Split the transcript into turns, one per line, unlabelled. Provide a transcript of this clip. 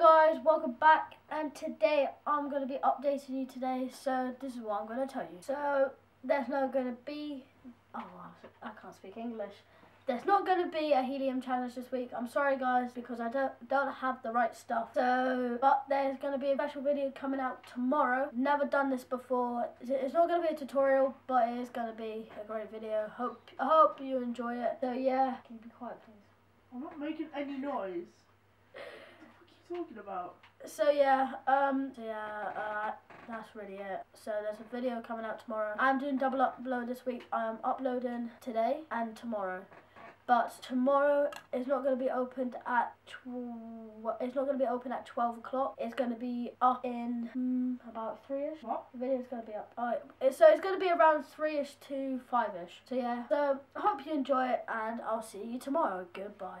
guys, welcome back and today I'm going to be updating you today so this is what I'm going to tell you. So there's not going to be, oh I can't speak English. There's not going to be a helium challenge this week. I'm sorry guys because I don't don't have the right stuff. So, but there's going to be a special video coming out tomorrow. Never done this before. It's not going to be a tutorial, but it is going to be a great video. Hope I hope you enjoy it. So yeah, can you be quiet please?
I'm not making any noise. What are you talking about?
So yeah, um, so yeah, uh, that's really it. So there's a video coming out tomorrow. I'm doing double up upload this week. I'm uploading today and tomorrow. But tomorrow is not going to be opened at tw- it's not going to be open at 12 o'clock. It's going to be up in hmm, about three ish.
What?
The video's going to be up. Oh, it, so it's going to be around three ish to five ish. So yeah. So I hope you enjoy it, and I'll see you tomorrow. Goodbye.